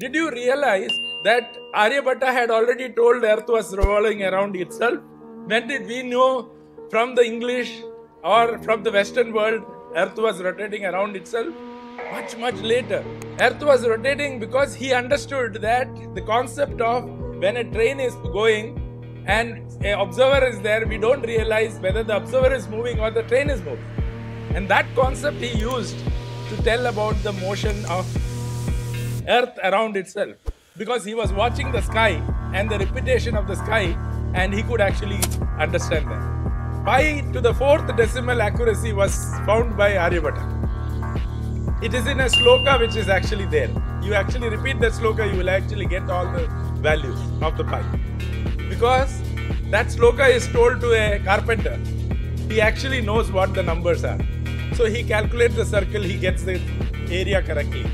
Did you realize that Aryabhatta had already told Earth was revolving around itself? When did we know from the English or from the Western world Earth was rotating around itself? Much, much later. Earth was rotating because he understood that the concept of when a train is going and an observer is there, we don't realize whether the observer is moving or the train is moving. And that concept he used to tell about the motion of Earth around itself because he was watching the sky and the repetition of the sky and he could actually understand that. Pi to the fourth decimal accuracy was found by Aryabhatta. It is in a sloka which is actually there. You actually repeat that sloka, you will actually get all the values of the pi. Because that sloka is told to a carpenter. He actually knows what the numbers are. So he calculates the circle, he gets the area correctly.